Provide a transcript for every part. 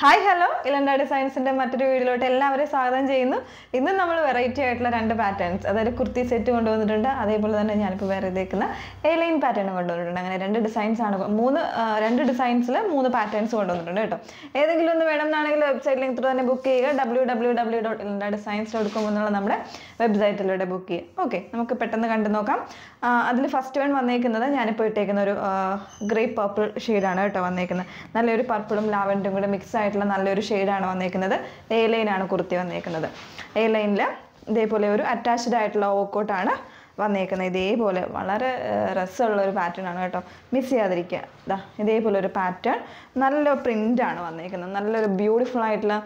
Hi hello ഇലണ്ട ഡിസൈൻസിന്റെ മറ്റൊരു വീഡിയോയിലോട്ട് എല്ലാവരെയും സ്വാഗതം ചെയ്യുന്നു. ഇന്ന് നമ്മൾ വെറൈറ്റി ആയിട്ടുള്ള രണ്ട് പാറ്റേൺസ് അതായത് കുർത്തി സെറ്റ് കൊണ്ടുവന്നിട്ടുണ്ട്. അതേപോലെ തന്നെ ഞാനിപ്പോൾ വേറെ ഇതേക്കുന്ന എ ലൈൻ പാറ്റേൺ കൊണ്ടുവന്നിട്ടുണ്ട്. അങ്ങനെ രണ്ട് ഡിസൈൻസ് ആണ്. മൂന്ന് രണ്ട് ഡിസൈൻസിൽ മൂന്ന് പാറ്റേൺസ് കൊണ്ടുവന്നിട്ടുണ്ട് കേട്ടോ. ഏതെങ്കിലും ഒന്ന് വേണം എന്നാണെങ്കിൽ വെബ്സൈറ്റ് ലിങ്ക് തന്നെ ബുക്ക് ചെയ്യുക. ഡബ്ല്യൂ ഡബ്ല്യൂ ഡബ്ല്യൂ ഡോട്ട് ഇലണ്ട ഡിസൈൻസ് ഡോട്ട് കോം എന്നുള്ള നമ്മുടെ വെബ്സൈറ്റിലൂടെ ബുക്ക് ചെയ്യുക. ഓക്കെ നമുക്ക് പെട്ടെന്ന് കണ്ടു നോക്കാം. അതിൽ ഫസ്റ്റ് വൺ വന്നേക്കുന്നത് ഞാനിപ്പോൾ ഇട്ടേക്കുന്ന ഒരു ഗ്രേ പർപ്പിൾ ഷെയ്ഡാണ് കേട്ടോ വന്നേക്കുന്നത്. നല്ലൊരു പർപ്പിളും ലാവൻഡും കൂടെ മിക്സ് ആയിട്ടുള്ള നല്ലൊരു ഷെയ്ഡാണ് വന്നേക്കുന്നത്. എ ലൈനാണ് കുർത്തി വന്നേക്കുന്നത്. എ ലൈനിൽ ഇതേപോലെ ഒരു അറ്റാച്ച്ഡ് ആയിട്ടുള്ള ഓക്കോട്ടാണ് വന്നേക്കുന്നത്. ഇതേപോലെ വളരെ രസമുള്ള ഒരു പാറ്റേൺ ആണ് കേട്ടോ. മിസ് ചെയ്യാതിരിക്കുക ഇതാ ഇതേപോലെ ഒരു പാറ്റേൺ നല്ല പ്രിന്റ് ആണ് വന്നേക്കുന്നത്. നല്ലൊരു ബ്യൂട്ടിഫുൾ ആയിട്ടുള്ള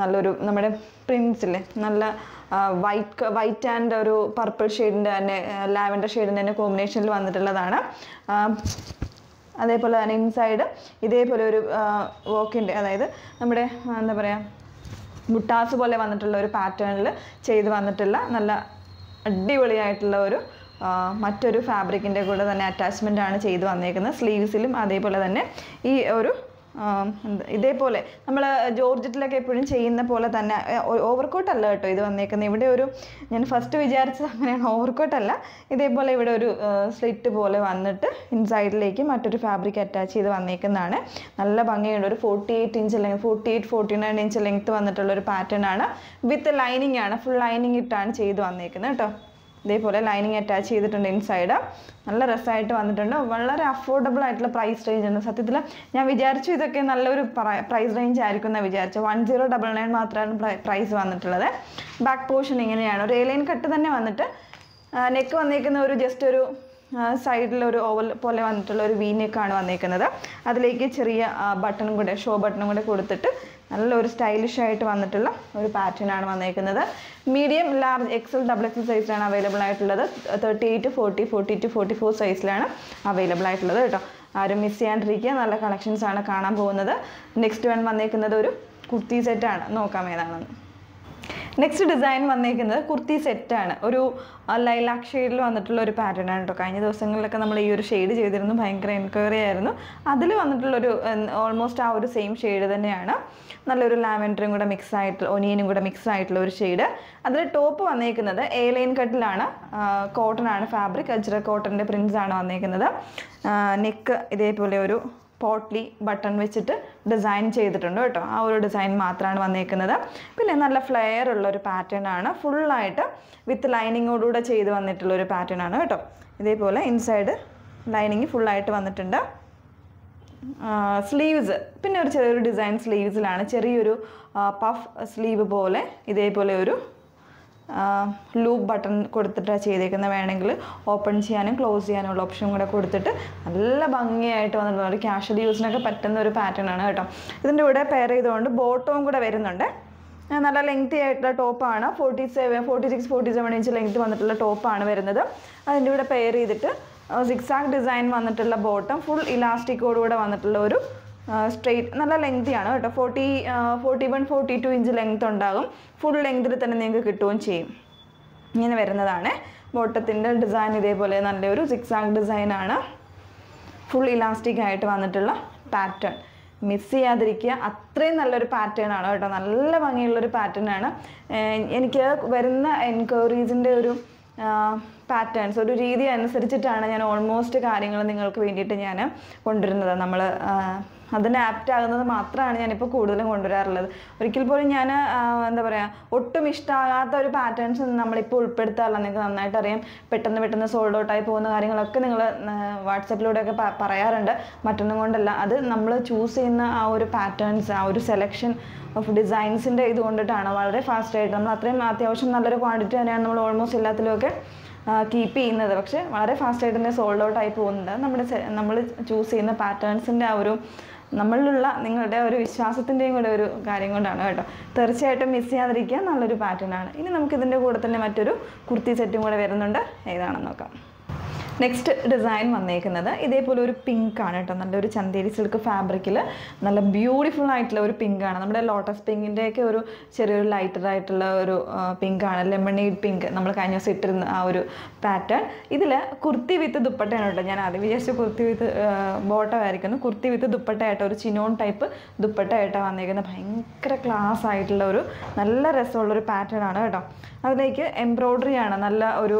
നല്ലൊരു നമ്മുടെ പ്രിൻസ് ഇല്ലേ? നല്ല വൈറ്റ് വൈറ്റ് ആൻഡ് ഒരു പർപ്പിൾ ഷെയ്ഡിന്റെ തന്നെ ലാവൻഡർ ഷെയ്ഡിന്റെ തന്നെ കോമ്പിനേഷനിൽ വന്നിട്ടുള്ളതാണ്. അതേപോലെ തന്നെ ഇൻസൈഡ് ഇതേപോലെ ഒരു വോക്കിന്റെ അതായത് നമ്മുടെ എന്താ പറയുക മുട്ടാസ് പോലെ വന്നിട്ടുള്ള ഒരു പാറ്റേണിൽ ചെയ്ത് വന്നിട്ടുള്ള നല്ല അടിപൊളിയായിട്ടുള്ള ഒരു മറ്റൊരു ഫാബ്രിക്കിന്റെ കൂടെ തന്നെ അറ്റാച്ച്മെന്റ് ആണ് ചെയ്ത് വന്നേക്കുന്നത്. സ്ലീവ്സിലും അതേപോലെ തന്നെ ഈ ഒരു ഇതേപോലെ നമ്മൾ ജോർജറ്റിലൊക്കെ എപ്പോഴും ചെയ്യുന്ന പോലെ തന്നെ ഓവർകോട്ട് അല്ല കേട്ടോ ഇത് വന്നേക്കുന്നത് ഇവിടെ ഒരു ഞാൻ ഫസ്റ്റ് വിചാരിച്ചത് അങ്ങനെയാണ് ഓവർകോട്ട് അല്ല ഇതേപോലെ ഇവിടെ ഒരു സ്ലിറ്റ് പോലെ വന്നിട്ട് ഇൻസൈഡിലേക്ക് മറ്റൊരു ഫാബ്രിക് അറ്റാച്ച് ചെയ്ത് വന്നേക്കുന്നതാണ്. നല്ല ഭംഗിയുണ്ട്. ഒരു ഫോർട്ടി എയ്റ്റ് ഇഞ്ച് അല്ലെങ്കിൽ forty eight forty nine inch length വന്നിട്ടുള്ള ഒരു പാറ്റേൺ ആണ്. വിത്ത് ലൈനിങ് ആണ്. ഫുൾ ലൈനിങ് ഇട്ടാണ് ചെയ്ത് വന്നേക്കുന്നത് കേട്ടോ. ഇതേപോലെ ലൈനിങ് അറ്റാച്ച് ചെയ്തിട്ടുണ്ട് ഇൻസൈഡ് നല്ല രസമായിട്ട് വന്നിട്ടുണ്ട്. വളരെ അഫോർഡബിൾ ആയിട്ടുള്ള പ്രൈസ് റേഞ്ച് ഉണ്ട് സത്യത്തിൽ ഞാൻ വിചാരിച്ചു ഇതൊക്കെ നല്ലൊരു പ്രൈസ് റേഞ്ച് ആയിരിക്കും എന്നാണ് വിചാരിച്ചത്. വൺ സീറോ ഡബിൾ നയൻ മാത്രമാണ് പ്രൈസ് വന്നിട്ടുള്ളത്. ബാക്ക് പോർഷൻ ഇങ്ങനെയാണ്. ഒരു ഏലൈൻ കട്ട് തന്നെ വന്നിട്ട് നെക്ക് വന്നിരിക്കുന്ന ഒരു ജസ്റ്റ് ഒരു സൈഡിൽ ഒരു ഓവൽ പോലെ വന്നിട്ടുള്ള ഒരു വി നെക്കാണ് വന്നേക്കുന്നത്. അതിലേക്ക് ചെറിയ ബട്ടണും കൂടെ ഷോ ബട്ടണും കൂടെ കൊടുത്തിട്ട് നല്ലൊരു സ്റ്റൈലിഷ് ആയിട്ട് വന്നിട്ടുള്ള ഒരു പാറ്റേൺ ആണ് വന്നേക്കുന്നത്. Medium large XL double XL സൈസിലാണ് അവൈലബിൾ ആയിട്ടുള്ളത് thirty eight forty forty two forty four സൈസിലാണ് അവൈലബിൾ ആയിട്ടുള്ളത് കേട്ടോ. ആരും മിസ് ചെയ്യാണ്ടിരിക്കുക. നല്ല കളക്ഷൻസ് ആണ് കാണാൻ പോകുന്നത്. നെക്സ്റ്റ് വൺ വന്നേക്കുന്നത് ഒരു കുർത്തി സെറ്റാണ് നോക്കാം ഏതാണെന്ന്. നെക്സ്റ്റ് ഡിസൈൻ വന്നേക്കുന്നത് കുർത്തി സെറ്റാണ് ഒരു ലൈലാക്ക് ഷെയ്ഡിൽ വന്നിട്ടുള്ള ഒരു പാറ്റേൺ ആണ് കേട്ടോ കഴിഞ്ഞ ദിവസങ്ങളിലൊക്കെ നമ്മൾ ഈ ഒരു ഷെയ്ഡ് ചെയ്തിരുന്നു. ഭയങ്കര എൻക്വയറി ആയിരുന്നു. അതിൽ വന്നിട്ടുള്ളൊരു ഓൾമോസ്റ്റ് ആ ഒരു സെയിം ഷെയ്ഡ് തന്നെയാണ്. നല്ലൊരു ലാവൻഡറും കൂടെ മിക്സ് ആയിട്ടുള്ള ഒനിയനും കൂടെ മിക്സ് ആയിട്ടുള്ള ഒരു ഷെയ്ഡ് അതിൽ ടോപ്പ് വന്നേക്കുന്നത് എ ലൈൻ കട്ടിലാണ് കോട്ടൺ ആണ് ഫാബ്രിക് അജ്ര കോട്ടന്റെ പ്രിൻസ് ആണ് വന്നേക്കുന്നത്. നെക്ക് ഇതേപോലെ ഒരു പോട്ട്ലി ബട്ടൺ വെച്ചിട്ട് ഡിസൈൻ ചെയ്തിട്ടുണ്ട് കേട്ടോ. ആ ഒരു ഡിസൈൻ മാത്രമാണ് വന്നേക്കുന്നത്. പിന്നെ നല്ല ഫ്ലെയർ ഉള്ള ഒരു പാറ്റേൺ ആണ്. ഫുള്ളായിട്ട് വിത്ത് ലൈനിങ്ങോടുകൂടെ ചെയ്ത് വന്നിട്ടുള്ള ഒരു പാറ്റേൺ ആണ് കേട്ടോ. ഇതേപോലെ ഇൻസൈഡ് ലൈനിങ് ഫുള്ളായിട്ട് വന്നിട്ടുണ്ട്. സ്ലീവ്സ് പിന്നെ ഒരു ചെറിയൊരു ഡിസൈൻ സ്ലീവ്സിലാണ് ചെറിയൊരു പഫ് സ്ലീവ് പോലെ ഇതേപോലെ ഒരു ലൂപ്പ് ബട്ടൺ കൊടുത്തിട്ടാണ് ചെയ്തേക്കുന്നത് വേണമെങ്കിൽ ഓപ്പൺ ചെയ്യാനും ക്ലോസ് ചെയ്യാനുമുള്ള ഓപ്ഷനും കൂടെ കൊടുത്തിട്ട് നല്ല ഭംഗിയായിട്ട് വന്നിട്ടുള്ള ഒരു ക്യാഷ്വൽ യൂസിനൊക്കെ പറ്റുന്ന ഒരു പാറ്റേൺ ആണ് കേട്ടോ. ഇതിന്റെ കൂടെ പെയർ ചെയ്തുകൊണ്ട് ബോട്ടവും കൂടെ വരുന്നുണ്ട്. നല്ല ലെങ്ത്തി ആയിട്ടുള്ള ടോപ്പാണ് forty seven forty six forty seven inch length വന്നിട്ടുള്ള ടോപ്പാണ് വരുന്നത്. അതിന്റെ കൂടെ പെയർ ചെയ്തിട്ട് സിക്സാക് ഡിസൈൻ വന്നിട്ടുള്ള ബോട്ടം ഫുൾ ഇലാസ്റ്റിക്കോടുകൂടെ വന്നിട്ടുള്ള ഒരു സ്ട്രെയിറ്റ് നല്ല ലെങ്തിയാണ് കേട്ടോ. Forty forty one forty two inch length ഉണ്ടാകും ഫുൾ ലെങ്തിൽ തന്നെ നിങ്ങൾക്ക് കിട്ടുകയും ചെയ്യും. ഇങ്ങനെ വരുന്നതാണ്. ബോട്ടത്തിന്റെ ഡിസൈൻ ഇതേപോലെ നല്ലൊരു സിക്സാക് ഡിസൈനാണ് ഫുൾ ഇലാസ്റ്റിക് ആയിട്ട് വന്നിട്ടുള്ള പാറ്റേൺ മിസ് ചെയ്യാതിരിക്കുക. അത്രയും നല്ലൊരു പാറ്റേൺ ആണ് കേട്ടോ. നല്ല ഭംഗിയുള്ളൊരു പാറ്റേൺ ആണ്. എനിക്ക് വരുന്ന എൻക്വയറീസിന്റെ ഒരു പാറ്റേൺസ് ഒരു രീതി അനുസരിച്ചിട്ടാണ് ഞാൻ ഓൾമോസ്റ്റ് കാര്യങ്ങൾ നിങ്ങൾക്ക് വേണ്ടിയിട്ട് ഞാൻ കൊണ്ടുവരുന്നത്. നമ്മൾ അതിന് ആപ്റ്റ് ആകുന്നത് മാത്രമാണ് ഞാനിപ്പോൾ കൂടുതലും കൊണ്ടുവരാറുള്ളത്. ഒരിക്കൽ പോലും ഞാൻ എന്താ പറയുക ഒട്ടും ഇഷ്ടമാകാത്ത ഒരു പാറ്റേൺസ് നമ്മളിപ്പോൾ ഉൾപ്പെടുത്താറില്ല. നിങ്ങൾക്ക് നന്നായിട്ട് അറിയാം. പെട്ടെന്ന് പെട്ടെന്ന് സോൾഡ് ഔട്ടായി പോകുന്ന കാര്യങ്ങളൊക്കെ നിങ്ങൾ വാട്സപ്പിലൂടെയൊക്കെ പറയാറുണ്ട്. മറ്റൊന്നും കൊണ്ടല്ല. അത് നമ്മൾ ചൂസ് ചെയ്യുന്ന ആ ഒരു പാറ്റേൺസ് ആ ഒരു സെലക്ഷൻ ഓഫ് ഡിസൈൻസിന്റെ ഇത് കൊണ്ടിട്ടാണ് വളരെ ഫാസ്റ്റായിട്ട് നമ്മൾ അത്രയും അത്യാവശ്യം നല്ലൊരു ക്വാണ്ടിറ്റി തന്നെയാണ് നമ്മൾ ഓൾമോസ്റ്റ് എല്ലാത്തിലുമൊക്കെ കീപ്പ് ചെയ്യുന്നത്. പക്ഷേ വളരെ ഫാസ്റ്റായിട്ട് തന്നെ സോൾഡ് ഔട്ടായി പോകുന്നുണ്ട്. നമ്മുടെ നമ്മൾ ചൂസ് ചെയ്യുന്ന പാറ്റേൺസിന്റെ ആ ഒരു നമ്മളിലുള്ള നിങ്ങളുടെ ഒരു വിശ്വാസത്തിന്റെയും കൂടെ ഒരു കാര്യം കൊണ്ടാണ് കേട്ടോ. തീർച്ചയായിട്ടും മിസ് ചെയ്യാതിരിക്കുക നല്ലൊരു പാറ്റേൺ ആണ്. ഇനി നമുക്ക് ഇതിന്റെ കൂടെ തന്നെ മറ്റൊരു കുർത്തി സെറ്റും കൂടെ വരുന്നുണ്ട്. ഏതാണെന്ന് നോക്കാം. നെക്സ്റ്റ് ഡിസൈൻ വന്നേക്കുന്നത് ഇതേപോലെ ഒരു പിങ്ക് ആണ് കേട്ടോ. നല്ലൊരു ചന്തേരി സിൽക്ക് ഫാബ്രിക്കിൽ നല്ല ബ്യൂട്ടിഫുൾ ആയിട്ടുള്ള ഒരു പിങ്ക് ആണ്. നമ്മുടെ ലോട്ടസ് പിങ്കിന്റെയൊക്കെ ഒരു ചെറിയൊരു ലൈറ്റർ ആയിട്ടുള്ള ഒരു പിങ്ക് ആണ്. ലെമണേഡ് പിങ്ക് നമ്മൾ കഴിഞ്ഞ ദിവസം ഇട്ടിരുന്ന ആ ഒരു പാറ്റേൺ ഇതിൽ കുർത്തി വിത്ത് ദുപ്പട്ടയാണ് കേട്ടോ. ഞാൻ ആദ്യം വിചാരിച്ചു കുർത്തി വിത്ത് ബോട്ടമായിരിക്കുന്നു കുർത്തി വിത്ത് ദുപ്പട്ടയായിട്ട് ഒരു ചിനോൺ ടൈപ്പ് ദുപ്പട്ടയായിട്ട് വന്നേക്കുന്നത്. ഭയങ്കര ക്ലാസ് ആയിട്ടുള്ള ഒരു നല്ല രസമുള്ളൊരു പാറ്റേൺ ആണ് കേട്ടോ. അതിലേക്ക് എംബ്രോയ്ഡറി ആണ്. നല്ല ഒരു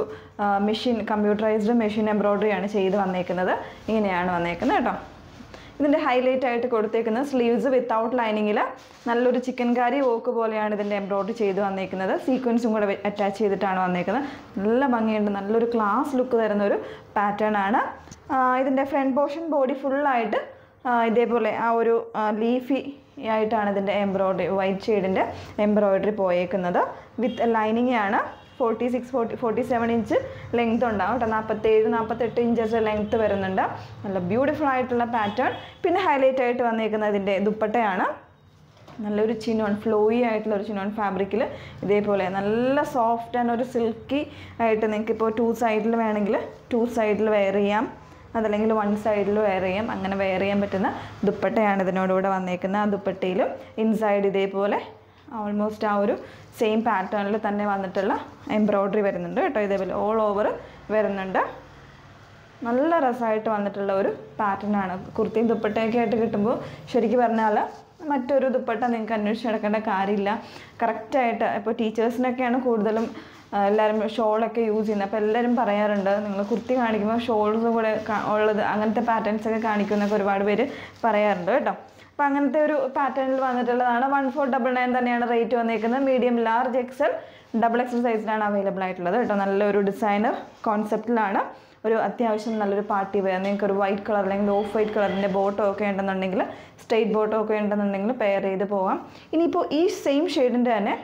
മെഷീൻ കമ്പ്യൂട്ടറൈസ്ഡ് മെഷീൻ എംബ്രോയ്ഡറി ആണ് ചെയ്ത് വന്നേക്കുന്നത്. ഇങ്ങനെയാണ് വന്നേക്കുന്നത് കേട്ടോ. ഇതിന്റെ ഹൈലൈറ്റ് ആയിട്ട് കൊടുത്തേക്കുന്നത് സ്ലീവ്സ് വിത്തൗട്ട് ലൈനിങ്ങിൽ നല്ലൊരു ചിക്കൻ കാരി വോക്ക് പോലെയാണ് ഇതിന്റെ എംബ്രോയ്ഡറി ചെയ്ത് വന്നേക്കുന്നത്. സീക്വൻസും കൂടെ അറ്റാച്ച് ചെയ്തിട്ടാണ് വന്നേക്കുന്നത്. നല്ല ഭംഗിയുണ്ട്. നല്ലൊരു ക്ലാസ് ലുക്ക് തരുന്ന ഒരു പാറ്റേൺ ആണ് ഇതിന്റെ ഫ്രണ്ട് പോർഷൻ ബോഡി ഫുള്ളായിട്ട് ഇതേപോലെ ആ ഒരു ലീഫി ആയിട്ടാണ് ഇതിന്റെ എംബ്രോയ്ഡറി വൈറ്റ് ഷെയ്ഡിന്റെ എംബ്രോയ്ഡറി പോയേക്കുന്നത്. വിത്ത് ലൈനിങ് ആണ്. Forty six forty forty seven inch length ഉണ്ടാവും കേട്ടോ നാൽപ്പത്തേഴ് നാൽപ്പത്തെട്ട് ഇഞ്ചസ് ലെങ്ത് വരുന്നുണ്ട്. നല്ല ബ്യൂട്ടിഫുൾ ആയിട്ടുള്ള പാറ്റേൺ പിന്നെ ഹൈലൈറ്റ് ആയിട്ട് വന്നിരിക്കുന്നത് ഇതിന്റെ ദുപ്പട്ടയാണ്. നല്ലൊരു ചിനോൺ ഫ്ലോയി ആയിട്ടുള്ള ഒരു ചിനോൺ ഫാബ്രിക്കിൽ ഇതേപോലെ നല്ല സോഫ്റ്റ് ആൻഡ് ഒരു സിൽക്കി ആയിട്ട് നിങ്ങൾക്ക് ഇപ്പോൾ ടു സൈഡിൽ വേണമെങ്കിൽ ടു സൈഡിൽ വെയർ ചെയ്യാം. അതല്ലെങ്കിൽ വൺ സൈഡിൽ വെയർ ചെയ്യാം. അങ്ങനെ വെയർ ചെയ്യാൻ പറ്റുന്ന ദുപ്പട്ടയാണ് ഇതിനോടുകൂടെ വന്നേക്കുന്നത്. ആ ദുപ്പട്ടയിലും ഇൻസൈഡ് ഇതേപോലെ ഓൾമോസ്റ്റ് ആ ഒരു സെയിം പാറ്റേണിൽ തന്നെ വന്നിട്ടുള്ള എംബ്രോയ്ഡറി വരുന്നുണ്ട് കേട്ടോ. ഇതേപോലെ ഓൾ ഓവർ വരുന്നുണ്ട്. നല്ല രസമായിട്ട് വന്നിട്ടുള്ള ഒരു പാറ്റേൺ ആണ്. കുർത്തിയും ദുപ്പട്ടയൊക്കെ ആയിട്ട് കിട്ടുമ്പോൾ ശരിക്കും പറഞ്ഞാൽ മറ്റൊരു ദുപ്പട്ട നിങ്ങൾക്ക് അന്വേഷിച്ച് നടക്കേണ്ട കാര്യമില്ല. കറക്റ്റായിട്ട് ഇപ്പോൾ ടീച്ചേഴ്സിനൊക്കെയാണ് കൂടുതലും എല്ലാവരും ഷോളൊക്കെ യൂസ് ചെയ്യുന്നത്. അപ്പോൾ എല്ലാവരും പറയാറുണ്ട് നിങ്ങൾ കുർത്തി കാണിക്കുമ്പോൾ ഷോൾസ് കൂടെ ഉള്ളത് അങ്ങനത്തെ പാറ്റേൺസൊക്കെ കാണിക്കുമെന്നൊക്കെ ഒരുപാട് പേര് പറയാറുണ്ട് കേട്ടോ. അപ്പോൾ അങ്ങനത്തെ ഒരു പാറ്റേണിൽ വന്നിട്ടുള്ളതാണ്. വൺ ഫോർ ഡബിൾ നയൻ തന്നെയാണ് റേറ്റ് വന്നിരിക്കുന്നത് medium large XL double XL സൈസിലാണ് അവൈലബിൾ ആയിട്ടുള്ളത് കേട്ടോ. നല്ലൊരു ഡിസൈനർ കോൺസെപ്റ്റിലാണ് ഒരു അത്യാവശ്യം നല്ലൊരു പാർട്ടി വെയർ നിങ്ങൾക്ക് ഒരു വൈറ്റ് കളർ അല്ലെങ്കിൽ ഓഫ് വൈറ്റ് കളറിന്റെ ബോട്ടോ ഒക്കെ ഉണ്ടെന്നുണ്ടെങ്കിൽ സ്ട്രെയിറ്റ് ബോട്ടോ ഒക്കെ ഉണ്ടെന്നുണ്ടെങ്കിൽ പെയർ ചെയ്ത് പോകാം. ഇനിയിപ്പോൾ ഈ സെയിം ഷെയ്ഡിന്റെ തന്നെ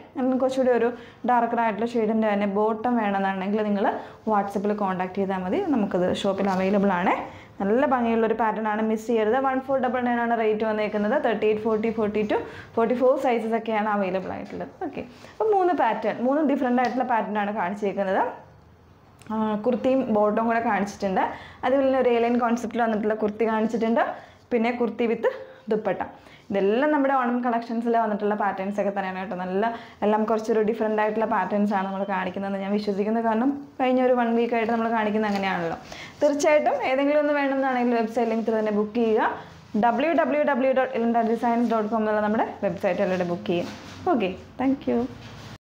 കുറച്ചുകൂടി ഒരു ഡാർക്കർ ആയിട്ടുള്ള ഷെയ്ഡിന്റെ തന്നെ ബോട്ടം വേണമെന്നുണ്ടെങ്കിൽ നിങ്ങൾ വാട്സപ്പിൽ കോൺടാക്ട് ചെയ്താൽ മതി. നമുക്കത് ഷോപ്പിൽ അവൈലബിൾ ആണ്. നല്ല ഭംഗിയുള്ള ഒരു പാറ്റേൺ ആണ് മിസ് ചെയ്യരുത്. വൺ ഫോർ ഡബിൾ നയൻ ആണ് റേറ്റ് വന്നേക്കുന്നത്. Thirty eight forty forty two forty four sizes ഒക്കെയാണ് അവൈലബിൾ ആയിട്ടുള്ളത്. ഓക്കെ അപ്പോൾ മൂന്ന് പാറ്റേൺ മൂന്ന് ഡിഫറെന്റ് ആയിട്ടുള്ള പാറ്റേൺ ആണ് കാണിച്ചേക്കുന്നത്. കുർത്തിയും ബോട്ടും കൂടെ കാണിച്ചിട്ടുണ്ട്. അതുപോലെ തന്നെ ഒരു ഏലൈൻ കോൺസെപ്റ്റിൽ വന്നിട്ടുള്ള കുർത്തി കാണിച്ചിട്ടുണ്ട്. പിന്നെ കുർത്തി വിത്ത് ദുപ്പട്ട. ഇതെല്ലാം നമ്മുടെ ഓണം കളക്ഷൻസിൽ വന്നിട്ടുള്ള പാറ്റേൺസ് ഒക്കെ തന്നെയാണ് കേട്ടോ. നല്ല എല്ലാം കുറച്ചൊരു ഡിഫറെന്റ് ആയിട്ടുള്ള പാറ്റേൺസ് ആണ് നമ്മൾ കാണിക്കുന്നതെന്ന് ഞാൻ വിശ്വസിക്കുന്നു. കാരണം കഴിഞ്ഞ ഒരു വൺ വീക്ക് ആയിട്ട് നമ്മൾ കാണിക്കുന്നത് അങ്ങനെയാണല്ലോ. തീർച്ചയായിട്ടും ഏതെങ്കിലും ഒന്ന് വേണമെന്നാണെങ്കിൽ വെബ്സൈറ്റ് ലിങ്ക് തന്നെ ബുക്ക് ചെയ്യുക. ഡബ്ല്യൂ ഡബ്ല്യൂ ഡബ്ല്യൂ ഡോട്ട് ഇലൻഡ ഡിസൈൻസ് ഡോട്ട് കോം എന്നുള്ള നമ്മുടെ വെബ്സൈറ്റ് അല്ലാതെ ബുക്ക് ചെയ്യുക. Okay thank you